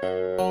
Música